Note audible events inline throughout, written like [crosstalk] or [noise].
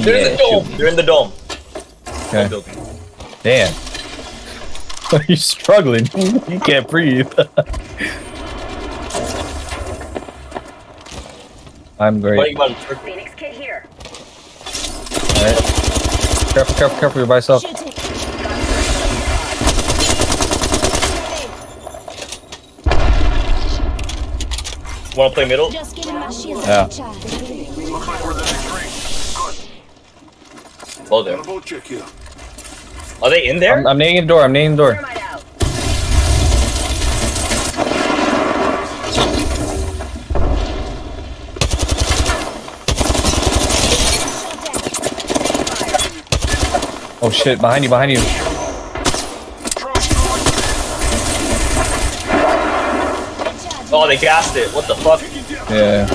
They're in the dome. They're in the dome. Okay. Building. Damn. [laughs] You're struggling. [laughs] you can't breathe. [laughs] I'm great. Fighting about a. Phoenix kit here. Alright. Careful, careful, careful. You're by yourself. Wanna play middle? Just giving my shields Yeah. Good. Oh, there. Got a boat check here. Are they in there? I'm, I'm naming the door. I'm naming the door. Oh shit! Behind you! Behind you! Oh, they gassed it. What the fuck? Yeah.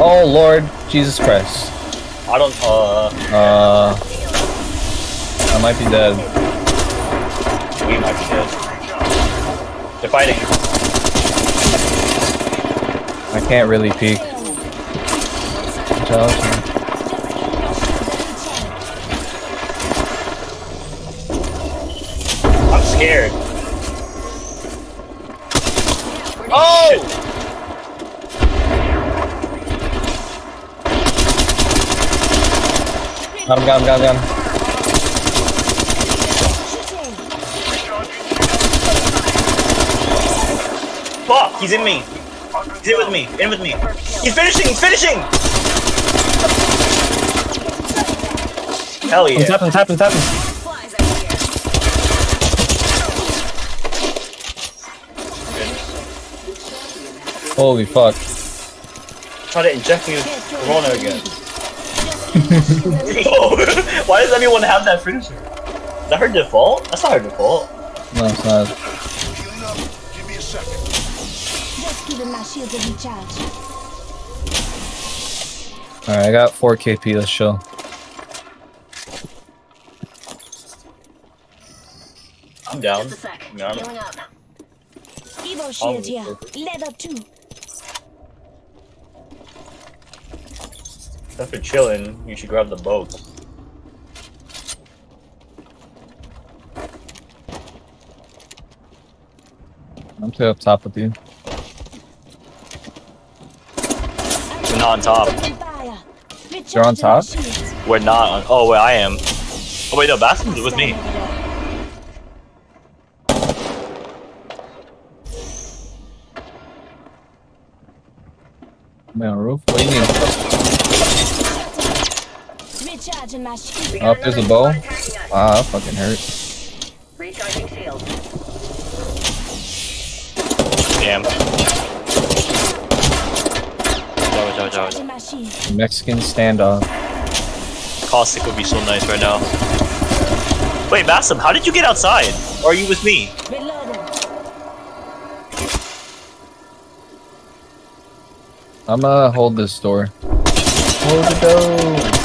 Oh Lord, Jesus Christ. I don't. Uh, Uh, I might be dead. we might be dead. They're fighting. I can't really peek. Watch out. I'm scared. Oh! Got him! Got him! Got him! Got him! Fuck! He's in me. He's in with me. In with me. He's finishing. He's finishing. Hell He's yeah. tapping! Tapping! Tapping! Flies out here. Holy fuck! Try to inject me with Corona again. [laughs] No. [laughs] Why does everyone have that finisher? Is that her default? That's not her default. No, it's not. Give me a second. Just giving my shields a recharge. Alright, I got 4 KP. Let's chill. I'm down. Just a sec. No, I'm- Healing up. Evo shield here. perfect. Level 2. If you're chilling, you should grab the boat. I'm too up top with you. We're not on top. You're on top? We're not on. Oh, wait, I am. Oh, wait, no, Bastion's with me. Am I on roof? What do you need? Recharging my shields. We Oh, got there's a another bow? squad. Wow, ah, that fucking hurt. Recharging shield. Damn. Mexican standoff. Caustic would be so nice right now. Wait, Bassam, how did you get outside? Or are you with me? I'm gonna hold this door. Hold the door.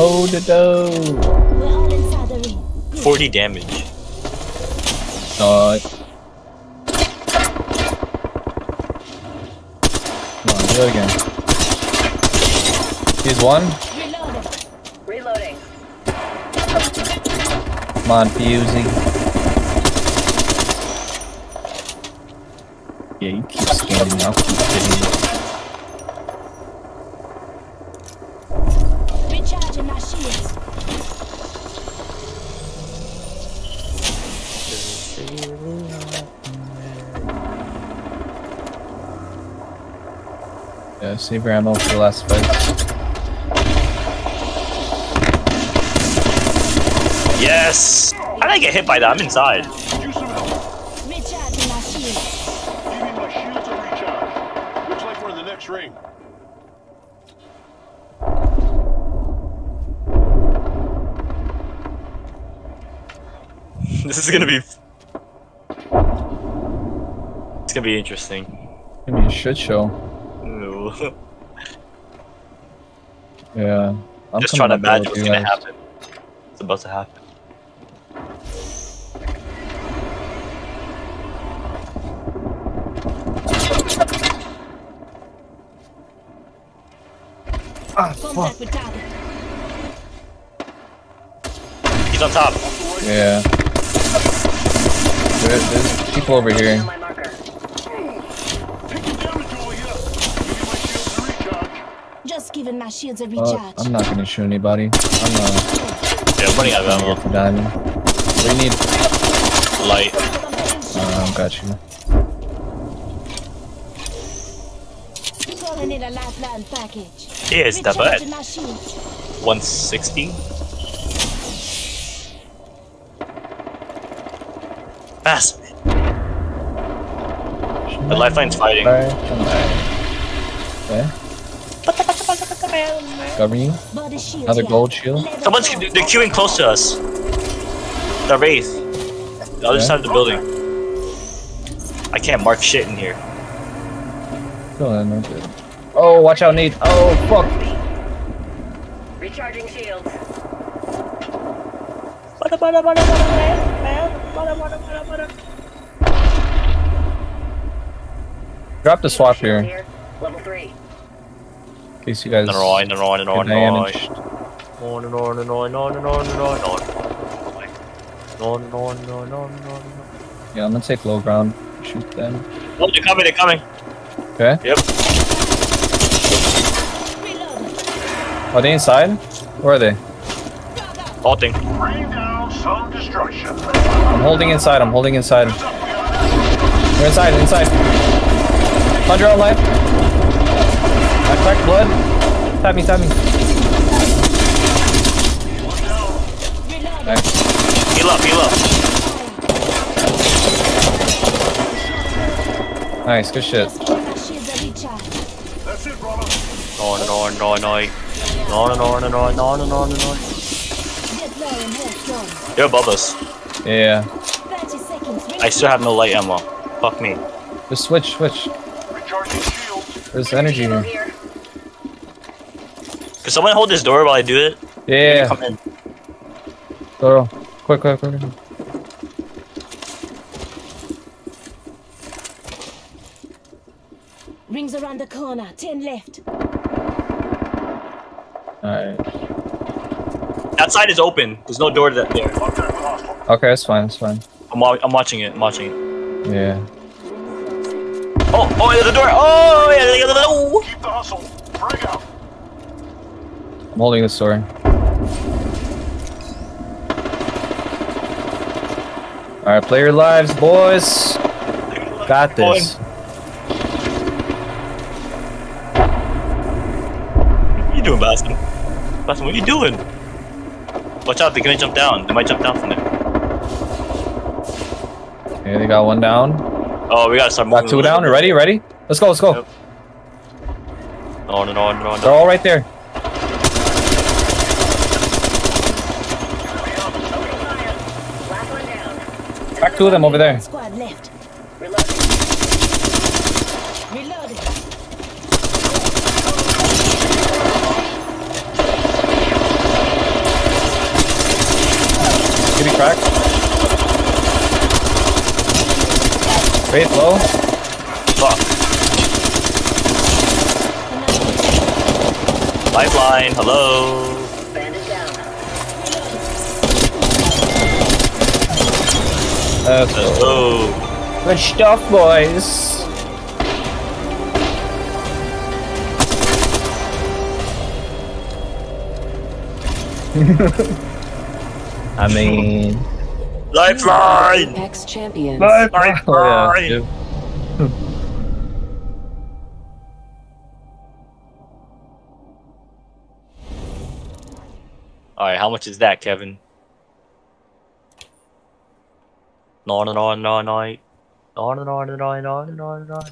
Hold the door. We're all inside the ring. 40 damage. No. Come on, do it again. He's one. Reloading. Reloading. Come on, fusing. Yeah, you keep scanning. I'll keep hitting you. Your ammo for the last fight. Yes! How did I get hit by that? I'm inside. Use some help. Recharging my shields. [laughs] Giving my shields a recharge. Looks like we're in the next ring. this is gonna be. It's gonna be interesting. Give me a shit show. [laughs] yeah. I'm just trying to imagine what's gonna happen. It's about to happen. Ah, fuck. He's on top. Yeah. There, there's people over here. Just my shields a Uh, recharge. I'm not gonna shoot anybody. I'm uh, Yeah, I'm running out of gonna ammo. get diamond. What do you need? Light. Uh, got you. Calling in a lifeline package. Yes, that bad. Recharging my shields. 160. Massive. The lifeline's fighting. Bye. Okay. Cover you. Body. Another gold shield. Someone's they're queuing close to us. The wraith. The other Yeah. side of the building. I can't mark shit in here. Go in, no good. Oh, watch out, Nate. Oh, fuck. Recharging shields. Drop the swap here, Level three. In you guys. Nein, nein, nein, nein, nein. Nein, nein, nein, nein, nein, nein, nein, nein. Nein, nein, nein, nein, nein. Yeah, I'm gonna take low ground. Shoot them. Oh, they're coming, they're coming. Okay. Yep. Are they inside? Where are they? Halting. I'm holding inside, I'm holding inside. We're inside, inside. 100 on life. I cracked blood. Tap me, tap me. Nice. Heal up, heal up. Nice, good shit. On and on No, no, no, no, no, no, no, no, no, no, no, no. They're above us. Yeah. I still have no light ammo. Fuck me. Just switch, switch. There's energy here here. Could someone hold this door while I do it? Yeah. Come in. Go. Quick. Quick. Quick. Rings around the corner. 10 left. All right. That side is open. There's no door to that there. Contact with hostile. Okay. That's fine. That's fine. I'm, wa- I'm watching it. I'm watching it. Yeah. Oh, oh, there's a door. Oh, yeah, yeah, yeah, yeah. Keep the hustle. Frag out. I'm holding the door. All right. Play your lives, boys. Got this. What you doing, Bastin? Bastin, what are you doing? Watch out, they're gonna jump down. They might jump down from there. Okay. They got one down. Oh, we gotta start moving. Got two down. Ready? Ready? Let's go. Let's go. Yep. No, no, no, no, They're all right there. Last one down. Back two of them over there. Squad left. Reloading. Reloading. Give me crack. Wait, low. Fuck. Lifeline, hello. Good stuff, boys. [laughs] I mean, lifeline. Lifeline. Oh, yeah. All right, how much is that, Kevin? on and on and on and on. On and on and on and on and on and on.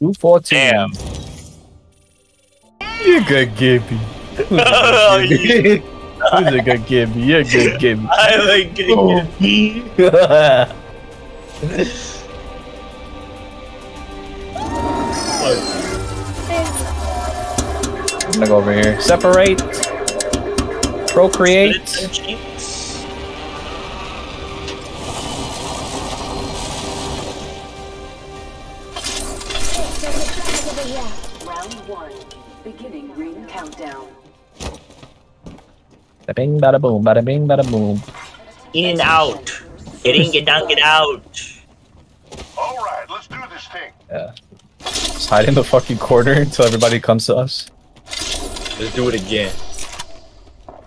Two fourteen. Damn. You're good, Gibby. Who's [laughs] a good oh, Gibby? You're [laughs] good, Gibby. [laughs] I like good oh. I'm gonna go over here. Separate. Procreate. Bada bing, bada boom, bada bing, bada boom. In and out. Get in, get down, get out. All right, let's do this thing. Yeah. Just hide in the fucking corner until everybody comes to us. Let's do it again.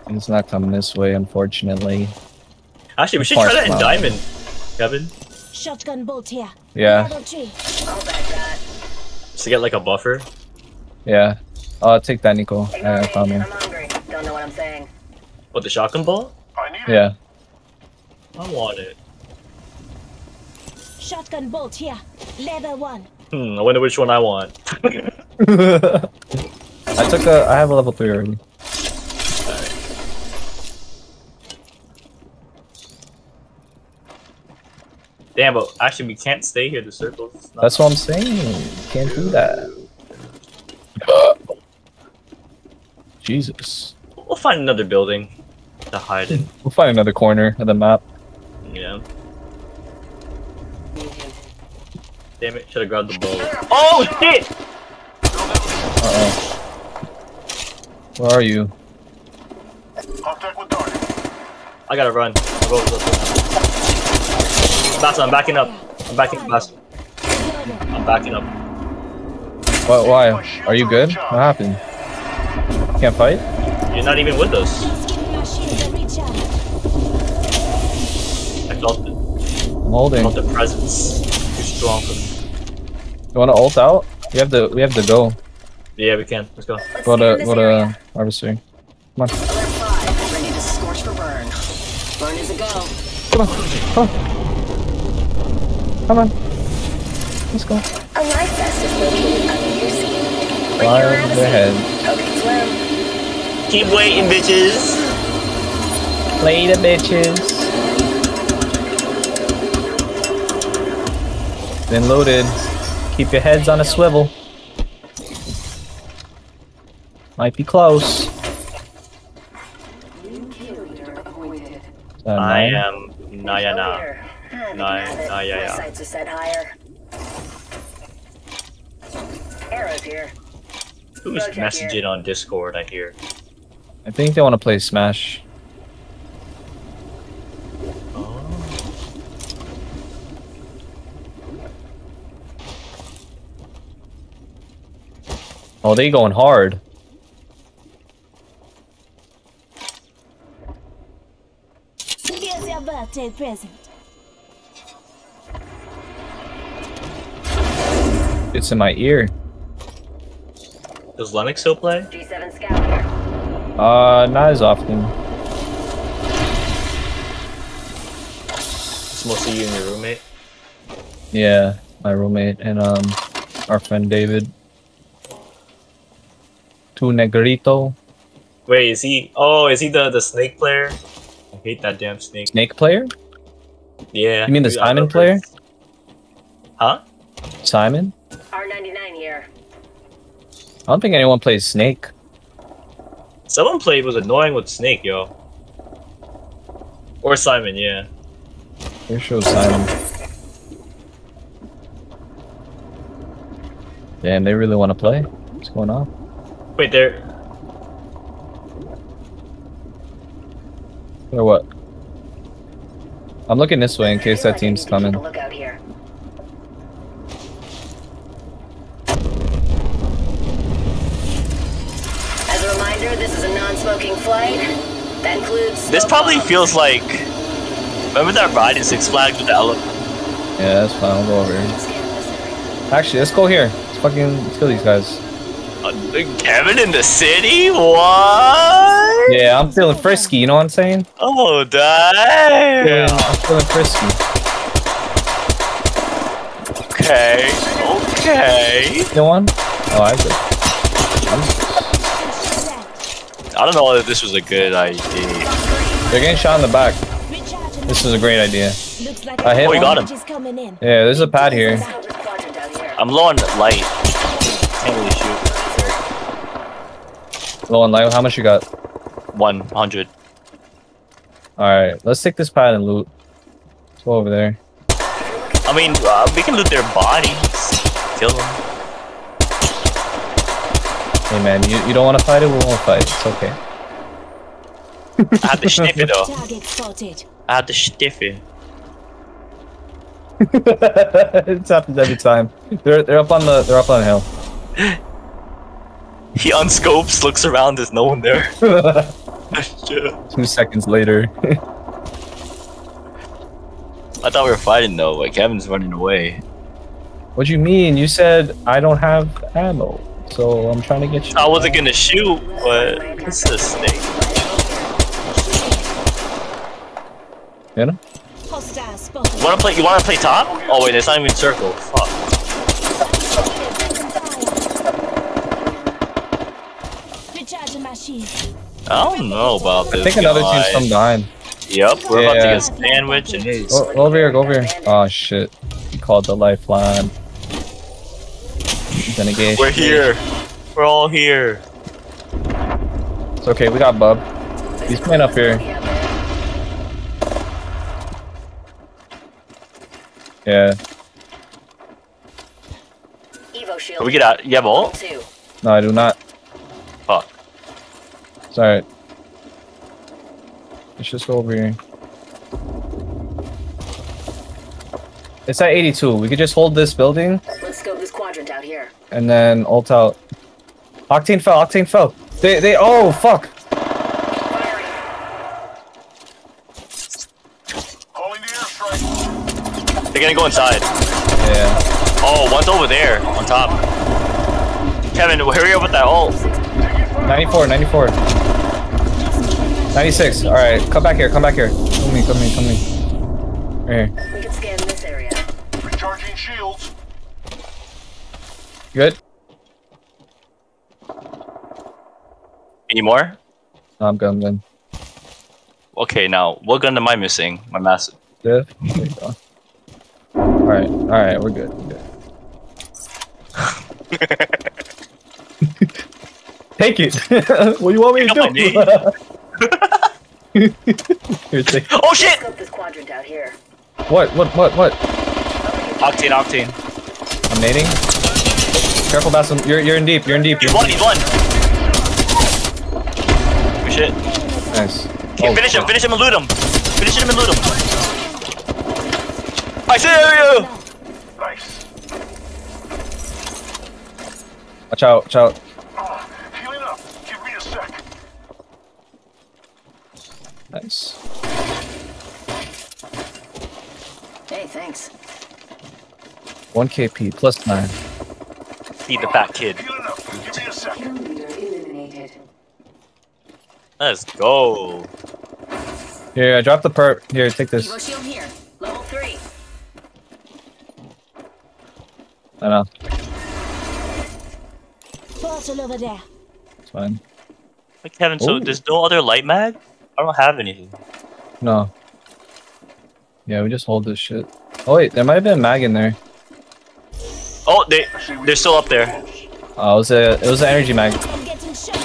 It's not coming this way, unfortunately. Actually, we should Far try that in from- diamond, Kevin. Shotgun bolt here. Yeah, Level three. I'll back that. Just to get like a buffer. yeah. I'll take that, Nico. Ignore I found I'm me. hungry. Don't know what I'm saying. What, the shotgun ball? I need it. Yeah. I want it. Shotgun bolt here. Level one. Hmm, I wonder which one I want. [laughs] [laughs] I took a. I have a level three already. Damn, but actually we can't stay here. The circles. not- That's what I'm saying. You can't do that. [gasps] Jesus. We'll find another building to hide in. We'll find another corner of the map. Yeah. Damn it! Should have grabbed the bow. Oh shit! Uh oh. Where are you? Contact with target. I gotta run. I'm backing up. I'm backing up. Basta. I'm backing up. What? Why? Are you good? What happened? Can't fight? You're not even with us. Just give me my shield and recharge. I felt it. I'm holding. I felt the presence. Too strong for me. You wanna ult out? We have to. We have to go. Yeah, we can. Let's go. Let's Go scan to this go area. to harvester. Come on. 5. Ready to scorch for burn. Burn is a go. Come on. Come on. Come on. Let's go. A life vest is located under your skin. Bring Fire your ass the in. head. Okay. Keep waiting, bitches. Play the bitches. Been loaded. Keep your heads on a swivel. Might be close. New kill leader appointed. Is that a I nine? am Nayana. Kill leader. Ah, they Nine- can have it. ah, yeah, yeah. sights are set higher. Arrows here. Who's Roger, messaging here. on Discord? I hear. I think they want to play Smash. Oh, they going hard. Here's your birthday present. It's in my ear. Does Lennox still play? G7 scout here. Uh, not as often. It's mostly you and your roommate. Yeah, my roommate and um, our friend David. Tu Negrito. Wait, is he? Oh, is he the the snake player? I hate that damn snake. Snake player? Yeah. You mean the Simon player? Huh? Simon? R99 here. I don't think anyone plays Snake. Someone played was annoying with Snake, yo. Or Simon, yeah. Here shows Simon. Damn, they really want to play? What's going on? Wait, there. Or what? I'm looking this way in case that team's need to coming. keep a lookout here. As a reminder, this is a non-smoking flight. That includes. This probably feels like. Remember that ride in Six Flags with the elephant? Yeah, that's fine. I'll go over here. Scan this area. Actually, let's go here. Let's fucking let's kill these guys. Uh, Kevin in the city? What? Yeah, I'm feeling frisky. You know what I'm saying? Oh, damn. Yeah, I'm feeling frisky. Okay. Okay. You one? Oh, I did. I don't know if this was a good idea. They're getting shot in the back. This is a great idea. Like I hit Oh, we got him. Is coming in. Yeah, there's a pad here. Salvage quadrant out here. I'm low on light. Can't really shoot. Low on light. How much you got? 100. All right, let's take this pad and loot. Let's go over there. I mean, uh, we can loot their bodies. Kill them. Hey man, you, you don't want to fight it, we won't fight. It's okay. I had to stiff it though. Target spotted. I had to stiff it. [laughs] it happens every time. They're they're up on the they're up on the hill. [laughs] He unscopes, looks around, there's no one there. [laughs] Two seconds later. I thought we were fighting though, but Kevin's running away. what do you mean? You said I don't have ammo, so I'm trying to get you. I wasn't gonna shoot, but it's a snake. You know? You wanna play? You wanna play top? Oh wait, it's not even circle. Fuck. Recharging my shield. I don't know about this. I think another guy. team's from behind. Yep, we're about to Yeah. get sandwich and. Go, go over here, go over here. Oh shit. He called the lifeline. Then again. We're here. We're all here. It's okay, we got Bub. He's playing up here. Yeah. Evo shield. Can we get out? You have ult? Two. No, I do not. Fuck. It's alright. Let's just go over here. It's at 82. We could just hold this building Let's scope this quadrant out here. and then ult out. Octane fell, Octane fell. They, they, oh, fuck. Firing. Calling the airstrike. They're gonna go inside. Yeah. Oh, one's over there on top. Kevin, hurry up with that ult. 94, 94. 96. Alright, come back here, come back here. Come me, come me, come me. Right here. We can scan this area. Recharging shields. Good? Any more? No, I'm good, I'm good. Okay, now what gun am I missing? My Mastiff. Div? There you go. Alright, alright, we're good. We're good. [laughs] Take it! [laughs] what do you want me to do? [laughs] Here, take Oh shit! Scope this quadrant out here. What, what, what, what? Octane, octane. I'm nading. Careful, Bassam. You're, you're in deep, you're in deep. He's You're one, in he's one. Good shit. Nice. Okay, Oh, finish him, finish him and loot him. Finish him and loot him. I see you! Nice. Watch out, watch out. Healing up. Give me a sec. Nice. Hey, thanks. 1 KP, plus 9. Feed the fat kid. Healing up. Give me a sec. eliminated. Let's go. Here, I dropped the perp. Here, take this. I know, Portal over there. it's fine. Hey, Kevin, so there's no other light mag? I don't have anything. No. Yeah, we just hold this shit. Oh wait, there might have been a mag in there. Oh, they they're still up there. Oh, it was a it was an energy mag. I'm getting shot at.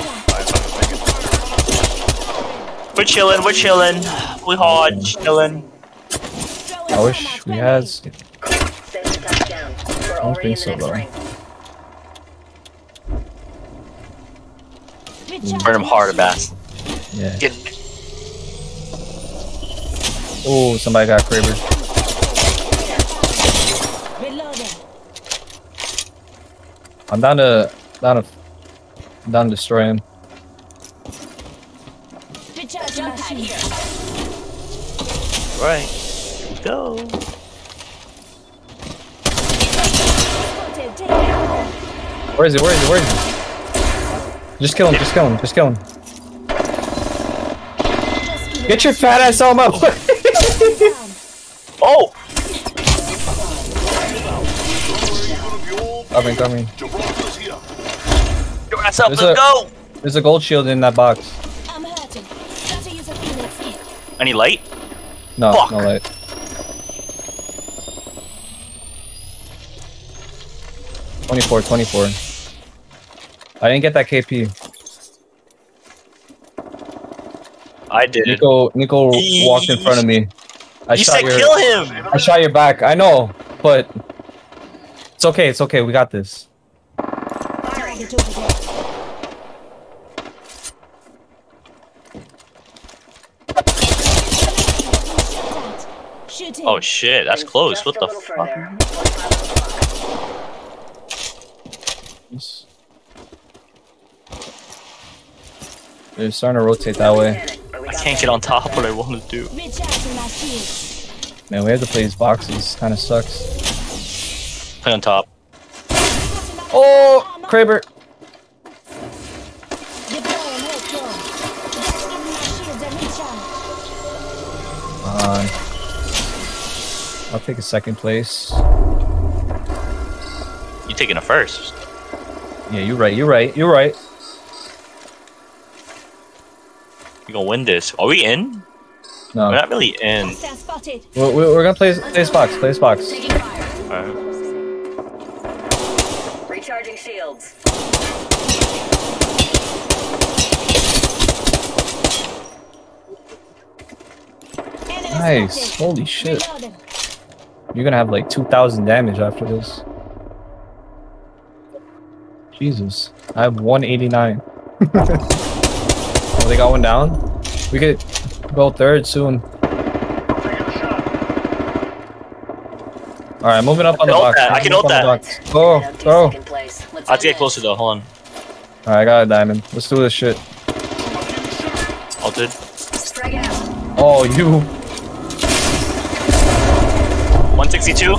We're chilling, we're chilling. We hard chilling. I wish thermite we had. Send the touchdown. Don't think so, next though. Burn him hard, shield. Bass. Yeah. Get Oh, somebody got Kraber. I'm down to down to down to destroy him. Recharging my shield. right. Let's go. Spotted. Take it. Where is he? Where is he? Where is he? Just kill him. Just kill him. Just kill him. Just give it Get your fat ass on my [laughs] way. Oh! One of your old Coming, coming. Here. Your ass up, There's let's a- go! There's a gold shield in that box. I'm hurting. Gotta use a phoenix. Any light? No, Fuck. no light. Twenty-four, twenty-four. I didn't get that KP. I did. Nico, Nico walked in front of me. I you shot said your, kill him. I shot your back. I know, but it's okay. It's okay. We got this. Oh shit, that's close. What the fuck? They're starting to rotate that way. Panic, but we I can't get on top what I want to do. Recharging my shields. Man, we have to play these boxes. Kind of sucks. Play on top. Oh, Kraber. Deploying headstone. Just giving my shields a recharge. Uh, I'll take a second place. You taking a first? Yeah, you're right. You're right. You're right. You gonna win this? Are we in? No, We're not really in. We're, we're we're gonna play play this box. Play this box. Alright. Recharging shields. Nice. Holy shit. You're gonna have like 2,000 damage after this. Jesus. I have 189. [laughs] they got one down? We could go third soon. Taking a shot. Alright, moving up on the box. I can Moving ult up on the that. box. Go, Empty go. place. I have to get closer though. Hold on. Alright, I got a diamond. Let's do this shit. Altered. Frag out. Oh, you. 162.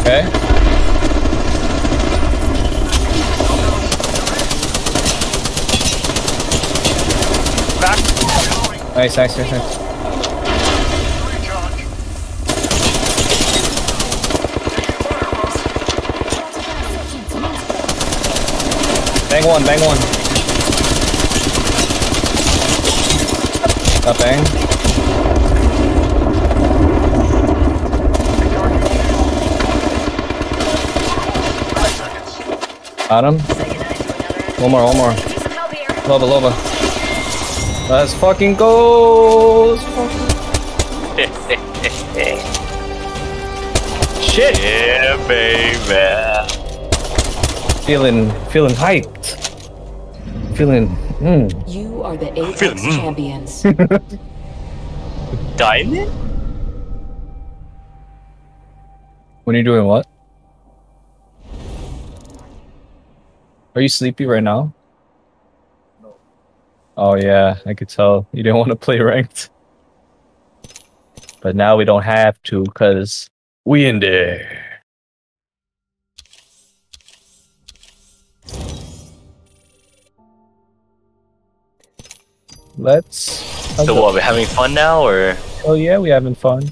Okay. Nice, nice, nice, nice. Bang one, bang one. Got bang. Enemy. One more, one more. Need some Let's fucking go. Let's fucking- Shit. yeah, baby. Feeling, feeling hyped. Feeling, mm. You are the Feel- Apex mm. champions. [laughs] Diamond? When are you're doing what? Are you sleepy right now? Oh yeah, I could tell you didn't want to play ranked. But now we don't have to, cause we in there. Let's. So what? We're having fun now, or? Oh yeah, we having fun.